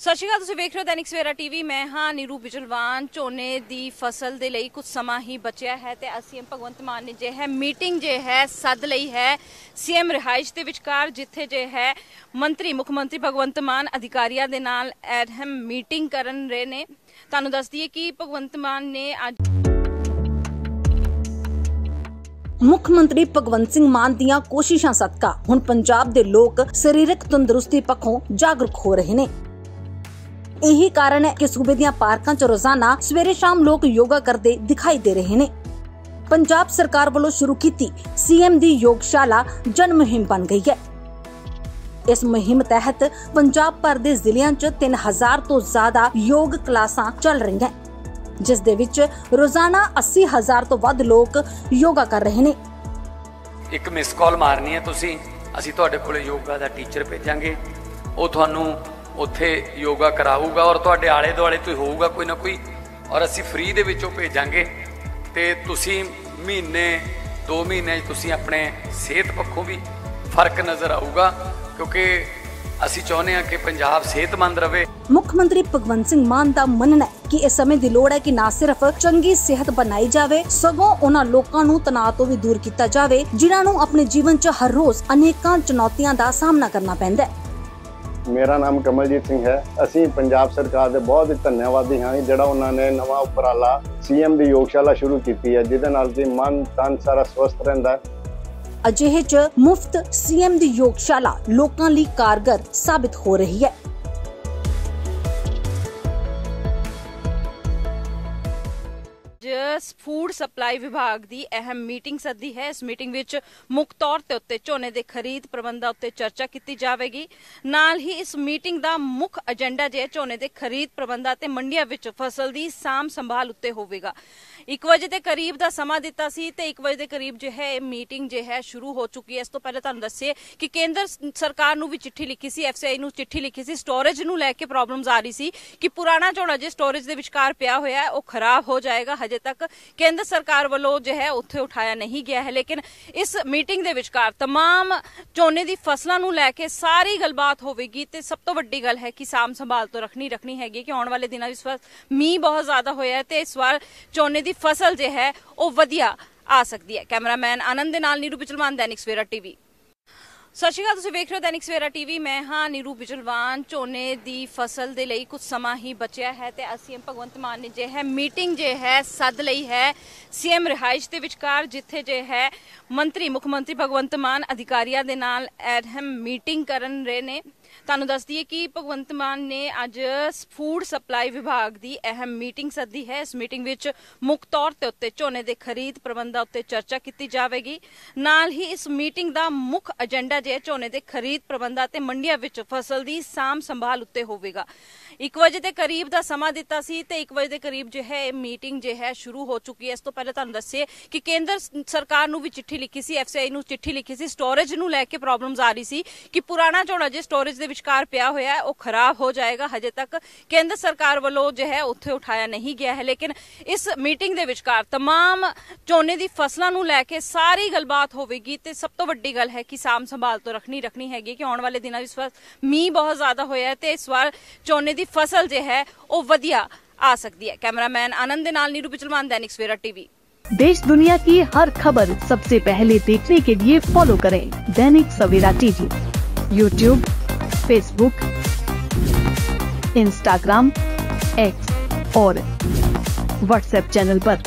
ਸਤਿ ਸ਼੍ਰੀ ਅਕਾਲ, ਤੁਸੀਂ ਵੇਖ ਰਹੇ ਹੋ ਦੈਨਿਕ ਸਵੇਰਾ ਟੀਵੀ। ਮੈਂ ਹਾਂ ਨੀਰੂ ਬਿਜਲਵਾਨ। ਝੋਨੇ ਦੀ ਫਸਲ ਦੇ ਲਈ ਕੁਝ ਸਮਾਂ ਹੀ ਬਚਿਆ ਹੈ ਤੇ ਅਸੀਂ ਭਗਵੰਤ ਮਾਨ ਨੇ ਜੇ ਹੈ, ਮੀਟਿੰਗ ਜੇ ਹੈ, ਸੱਦ ਲਈ ਹੈ ਸੀਐਮ ਰਿਹਾਇਸ਼ ਦੇ ਵਿਚਕਾਰ, ਜਿੱਥੇ ਜੇ ਹੈ ਮੰਤਰੀ, ਮੁੱਖ ਮੰਤਰੀ ਭਗਵੰਤ ਮਾਨ ਅਧਿਕਾਰੀਆਂ ਦੇ ਨਾਲ ਅਹਿਮ ਮੀਟਿੰਗ ਕਰਨ ਰਹੇ ਨੇ। ਤੁਹਾਨੂੰ ਦੱਸ ਦਈਏ ਕਿ ਭਗਵੰਤ ਮਾਨ ਨੇ ਅੱਜ ਮੁੱਖ ਮੰਤਰੀ ਭਗਵੰਤ ਸਿੰਘ ਮਾਨ ਦੀਆਂ ਕੋਸ਼ਿਸ਼ਾਂ ਸਦਕਾ ਹੁਣ ਪੰਜਾਬ ਦੇ ਲੋਕ ਸਰੀਰਕ ਤੰਦਰੁਸਤੀ ਪੱਖੋਂ ਜਾਗਰੂਕ ਹੋ ਰਹੇ ਨੇ। ਇਹੀ ਕਾਰਨ ਹੈ ਕਿ ਸੂਬੇ ਦੀਆਂ ਪਾਰਕਾਂ 'ਚ ਰੋਜ਼ਾਨਾ ਸਵੇਰੇ ਸ਼ਾਮ ਲੋਕ ਯੋਗਾ ਕਰਦੇ ਦਿਖਾਈ ਦੇ ਰਹੇ ਨੇ। ਪੰਜਾਬ ਸਰਕਾਰ ਵੱਲੋਂ ਸ਼ੁਰੂ ਕੀਤੀ ਸੀਐਮ ਦੀ ਯੋਗਸ਼ਾਲਾ ਜਨ ਮੁਹਿੰਮ ਬਣ ਗਈ ਹੈ। ਇਸ ਮੁਹਿੰਮ ਤਹਿਤ ਪੰਜਾਬ ਭਰ ਦੇ ਜ਼ਿਲ੍ਹਿਆਂ 'ਚ 3000 ਤੋਂ ਜ਼ਿਆਦਾ ਯੋਗ ਕਲਾਸਾਂ ਚੱਲ ਰਹੀਆਂ ਜਿਸ ਦੇ ਵਿੱਚ ਰੋਜ਼ਾਨਾ 80000 ਤੋਂ ਵੱਧ ਲੋਕ ਯੋਗਾ ਕਰ ਰਹੇ ਨੇ। ਇੱਕ ਮਿਸ ਕਾਲ ਮਾਰਨੀ ਹੈ ਤੁਸੀਂ, ਅਸੀਂ ਤੁਹਾਡੇ ਕੋਲੇ ਯੋਗਾ ਦਾ ਟੀਚਰ ਭੇਜਾਂਗੇ। ਉਹ ਤੁਹਾਨੂੰ ਉੱਥੇ ਯੋਗਾ ਕਰਾਊਗਾ ਔਰ ਤੁਹਾਡੇ ਆਲੇ ਦੁਆਲੇ ਤੋਂ ਹੋਊਗਾ ਕੋਈ ਨਾ ਕੋਈ, ਔਰ ਅਸੀਂ ਫ੍ਰੀ ਦੇ ਵਿੱਚੋਂ ਭੇਜਾਂਗੇ। ਤੇ ਤੁਸੀਂ ਮਹੀਨੇ 2 ਮਹੀਨੇ ਤੁਸੀਂ ਆਪਣੇ ਸਿਹਤ ਪੱਖੋਂ ਵੀ ਫ਼ਰਕ ਨਜ਼ਰ ਆਊਗਾ, ਕਿਉਂਕਿ ਅਸੀਂ ਚਾਹੁੰਦੇ ਹਾਂ ਕਿ ਪੰਜਾਬ ਸਿਹਤਮੰਦ ਰਵੇ। ਮੁੱਖ ਮੰਤਰੀ ਭਗਵੰਤ ਸਿੰਘ ਮਾਨ ਦਾ ਮੰਨਣਾ ਹੈ ਕਿ ਇਸ ਸਮੇਂ ਦੀ ਲੋੜ ਹੈ ਕਿ ਨਾ ਸਿਰਫ ਚੰਗੀ ਸਿਹਤ ਬਣਾਈ ਜਾਵੇ, ਸਗੋਂ ਉਹਨਾਂ ਲੋਕਾਂ ਨੂੰ ਤਣਾਅ ਤੋਂ ਵੀ ਦੂਰ ਕੀਤਾ ਜਾਵੇ, ਜਿਨ੍ਹਾਂ ਨੂੰ ਆਪਣੇ ਜੀਵਨ 'ਚ ਹਰ ਰੋਜ਼ ਅਨੇਕਾਂ ਚੁਣੌਤੀਆਂ ਦਾ ਸਾਹਮਣਾ ਕਰਨਾ ਪੈਂਦਾ ਹੈ। ਮੇਰਾ ਨਾਮ ਕਮਲਜੀਤ ਸਿੰਘ ਹੈ। ਅਸੀਂ ਪੰਜਾਬ ਸਰਕਾਰ ਦੇ ਬਹੁਤ ਹੀ ਧੰਨਵਾਦੀ ਹਾਂ ਜਿਹੜਾ ਉਹਨਾਂ ਨੇ ਨਵਾਂ ਉਪਰਾਲਾ ਸੀਐਮ ਦੀ ਯੋਗਸ਼ਾਲਾ ਸ਼ੁਰੂ ਕੀਤੀ ਹੈ, ਜਿਹਦੇ ਨਾਲ ਕਿ ਮਨ, ਤਨ ਸਾਰਾ ਸਵਸਥ ਰਹਿੰਦਾ ਹੈ। ਅਜਿਹੇ 'ਚ ਮੁਫਤ ਸੀਐਮ ਦੀ ਯੋਗਸ਼ਾਲਾ ਲੋਕਾਂ ਲਈ ਕਾਰਗਰ ਸਾਬਿਤ ਹੋ ਰਹੀ ਹੈ। ਅੱਜ ਫੂਡ ਸਪਲਾਈ ਵਿਭਾਗ ਦੀ ਅਹਿਮ ਮੀਟਿੰਗ ਸੱਦੀ ਹੈ। ਇਸ ਮੀਟਿੰਗ ਵਿੱਚ ਮੁੱਖ ਤੌਰ ਤੇ ਉੱਤੇ ਝੋਨੇ ਦੇ ਖਰੀਦ ਪ੍ਰਬੰਧਾਂ ਉੱਤੇ ਚਰਚਾ ਕੀਤੀ ਜਾਵੇਗੀ। ਨਾਲ ਹੀ ਇਸ ਮੀਟਿੰਗ ਦਾ ਮੁੱਖ ਏਜੰਡਾ ਜੇ ਝੋਨੇ ਦੇ ਖਰੀਦ ਪ੍ਰਬੰਧਾਂ ਤੇ ਮੰਡੀਆਂ ਵਿੱਚ ਫਸਲ ਦੀ ਸਾਮ ਸੰਭਾਲ ਉੱਤੇ ਹੋਵੇਗਾ। 1 ਵਜੇ ਦੇ ਕਰੀਬ ਦਾ ਸਮਾਂ ਦਿੱਤਾ ਸੀ ਤੇ 1 ਵਜੇ ਦੇ ਕਰੀਬ ਜੋ ਹੈ, ਇਹ ਮੀਟਿੰਗ ਜੋ ਹੈ, ਸ਼ੁਰੂ ਹੋ ਚੁੱਕੀ ਹੈ। ਇਸ ਤੋਂ ਪਹਿਲਾਂ ਤੁਹਾਨੂੰ ਦੱਸੇ ਕਿ ਕੇਂਦਰ ਸਰਕਾਰ ਨੂੰ ਵੀ ਚਿੱਠੀ ਲਿਖੀ ਸੀ ਐਫਸੀਆਈ ਨੂੰ ਚਿੱਠੀ ਲਿਖੀ ਸੀ। ਸਟੋਰੇਜ ਨੂੰ ਲੈ ਕੇ ਪ੍ਰੋਬਲਮਸ ਆ ਰਹੀ ਸੀ ਕਿ ਪੁਰਾਣਾ ਝੋਨਾ ਜੇ ਸਟੋਰੇਜ ਦੇ ਵਿਚਕਾਰ ਪਿਆ ਹੋਇਆ ਹੈ, ਉਹ ਖਰਾਬ ਹੋ ਜਾਏਗਾ। ਹਜੇ ਤੱਕ ਕੇਂਦਰ ਸਰਕਾਰ ਵੱਲੋਂ ਜੋ ਹੈ ਉੱਥੇ ਉਠਾਇਆ ਨਹੀਂ ਗਿਆ ਹੈ ਲੇਕਿਨ ਇਸ ਮੀਟਿੰਗ ਦੇ ਵਿਚਕਾਰ तमाम ਝੋਨੇ ਦੀ ਫਸਲਾਂ ਨੂੰ ਲੈ ਕੇ ਸਾਰੀ ਗੱਲਬਾਤ ਹੋਵੇਗੀ ਤੇ ਸਭ ਤੋਂ ਵੱਡੀ ਗੱਲ ਹੈ ਕਿ ਸਾਮ ਸੰਭਾਲ ਤੋਂ ਰੱਖਣੀ ਰੱਖਣੀ ਹੈਗੀ ਕਿ ਆਉਣ ਵਾਲੇ ਦਿਨਾਂ ਵਿੱਚ ਇਸ ਵਾਰ ਮੀਂਹ ਬਹੁਤ ਜ਼ਿਆਦਾ ਹੋਇਆ ਹੈ ਤੇ ਇਸ ਵਾਰ ਝੋਨੇ ਦੀ ਫਸਲ ਜੇ ਹੈ ਉਹ ਵਧੀਆ ਆ ਸਕਦੀ ਹੈ ਕੈਮਰਾਮੈਨ ਆਨੰਦ ਦੇ ਨਾਲ ਨੀਰੂ ਬਿਚਲਵਾਨ ਦੈਨਿਕ ਸਵੇਰਾ ਟੀਵੀ ਸਤਿ ਸ਼੍ਰੀ ਅਕਾਲ, ਤੁਸੀਂ ਵੇਖ ਰਹੇ ਹੋ ਦੈਨਿਕ ਸਵੇਰਾ ਟੀਵੀ। ਮੈਂ ਹਾਂ ਨੀਰੂ ਬਿਜਲਵਾਨ। ਝੋਨੇ ਦੀ ਫਸਲ ਦੇ ਲਈ ਕੁਝ ਸਮਾਂ ਹੀ ਬਚਿਆ ਹੈ ਤੇ ਅਸੀਂ ਭਗਵੰਤ ਮਾਨ ਨੇ ਜੇ ਹੈ ਮੀਟਿੰਗ ਜੇ ਹੈ, ਸੱਦ ਲਈ ਹੈ। ਸੀਐਮ ਰਿਹਾਇਸ਼ ਦੇ ਵਿਚਕਾਰ ਜਿੱਥੇ ਜੇ ਹੈ, ਮੰਤਰੀ, ਮੁੱਖ ਮੰਤਰੀ ਭਗਵੰਤ ਮਾਨ ਅਧਿਕਾਰੀਆਂ ਦੇ ਨਾਲ ਅਹਿਮ ਮੀਟਿੰਗ ਕਰਨ ਰਹੇ ਨੇ। ਤੁਹਾਨੂੰ ਦੱਸ ਦਈਏ ਕਿ ਭਗਵੰਤ ਮਾਨ ਨੇ ਅੱਜ ਫੂਡ ਸਪਲਾਈ ਵਿਭਾਗ ਦੀ ਅਹਿਮ ਮੀਟਿੰਗ ਸੱਦੀ ਹੈ। ਇਸ ਮੀਟਿੰਗ ਵਿੱਚ ਮੁੱਖ ਤੌਰ ਤੇ ਉੱਤੇ ਝੋਨੇ ਦੇ ਖਰੀਦ ਪ੍ਰਬੰਧਾਂ ਉੱਤੇ ਚਰਚਾ ਕੀਤੀ ਜਾਵੇਗੀ। ਨਾਲ ਹੀ ਇਸ ਮੀਟਿੰਗ ਦਾ ਮੁੱਖ ਏਜੰਡਾ ਜੇ ਝੋਨੇ ਦੇ ਖਰੀਦ ਪ੍ਰਬੰਧਾਂ ਤੇ ਮੰਡੀਆਂ ਵਿੱਚ ਫਸਲ ਦੀ ਸਾਮ ਸੰਭਾਲ ਉੱਤੇ ਹੋਵੇਗਾ। 1 ਵਜੇ ਦੇ ਕਰੀਬ ਦਾ ਸਮਾਂ ਦਿੱਤਾ ਸੀ ਤੇ 1 ਵਜੇ ਦੇ ਕਰੀਬ ਜੋ ਹੈ, ਇਹ ਮੀਟਿੰਗ ਜੋ ਹੈ ਸ਼ੁਰੂ ਹੋ ਚੁੱਕੀ ਹੈ। ਇਸ ਤੋਂ ਪਹਿਲਾਂ ਤੁਹਾਨੂੰ ਦੱਸਿਏ ਕਿ ਕੇਂਦਰ ਸਰਕਾਰ ਨੂੰ ਵੀ ਚਿੱਠੀ ਲਿਖੀ ਸੀ ਐਫਸੀਆਈ ਨੂੰ ਚਿੱਠੀ ਲਿਖੀ ਸੀ। ਸਟੋਰੇਜ ਨੂੰ ਲੈ ਕੇ ਪ੍ਰੋਬਲਮਸ ਆ ਰਹੀ ਸੀ ਕਿ ਪੁਰਾਣਾ ਝੋਨਾ ਜੇ ਸਟੋਰੇਜ ਦੇ ਵਿਚਕਾਰ ਪਿਆ ਹੋਇਆ ਹੈ ਉਹ ਖਰਾਬ ਹੋ ਜਾਏਗਾ ਹਜੇ ਤੱਕ ਕੇਂਦਰ ਸਰਕਾਰ ਵੱਲੋਂ ਜੋ ਹੈ ਉੱਥੇ ਉਠਾਇਆ ਨਹੀਂ ਗਿਆ ਹੈ ਲੇਕਿਨ ਇਸ ਮੀਟਿੰਗ ਦੇ ਵਿਚਕਾਰ तमाम ਝੋਨੇ ਦੀ ਫਸਲਾਂ ਨੂੰ ਲੈ ਕੇ ਸਾਰੀ ਗੱਲਬਾਤ ਹੋਵੇਗੀ ਤੇ ਸਭ ਤੋਂ ਵੱਡੀ ਗੱਲ ਹੈ ਕਿ ਸਾਮ ਸੰਭਾਲ ਤੋਂ ਰੱਖਣੀ ਰੱਖਣੀ ਹੈਗੀ ਕਿ ਆਉਣ ਵਾਲੇ ਦਿਨਾਂ ਵਿੱਚ ਇਸ ਵਾਰ ਮੀਂਹ ਬਹੁਤ ਜ਼ਿਆਦਾ ਹੋਇਆ ਹੈ ਤੇ ਇਸ ਵਾਰ ਝੋਨੇ ਦੀ ਫਸਲ ਜੇ ਹੈ ਉਹ ਵਧੀਆ ਆ ਸਕਦੀ ਹੈ ਕੈਮਰਾਮੈਨ ਆਨੰਦ ਦੇ ਨਾਲ ਨੀਰੂ ਬਿਚਲਵਾਨ ਦੈਨਿਕ ਸਵੇਰਾ ਟੀਵੀ देश दुनिया की हर खबर सबसे पहले देखने के लिए फॉलो करें Dainik Savera TV YouTube Facebook Instagram X और व्हाट्सएप चैनल पर।